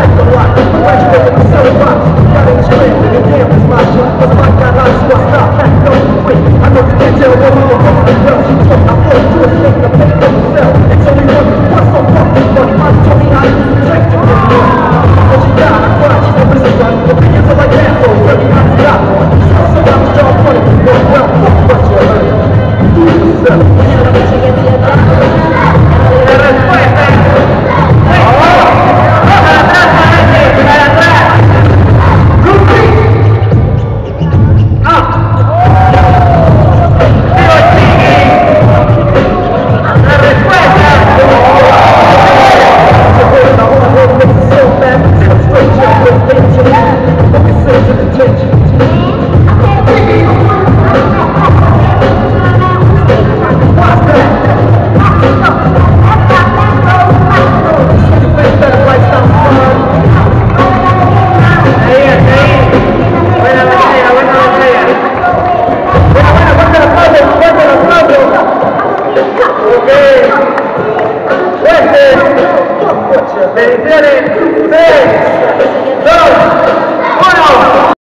back a lot. The west nigga, the selling box. Got in the street, nigga, damn, it's my shit. Cause my God, I just wanna stop. Back, don't. I know the detail, bendiciones, 3, 2, 1.